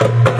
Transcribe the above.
Thank.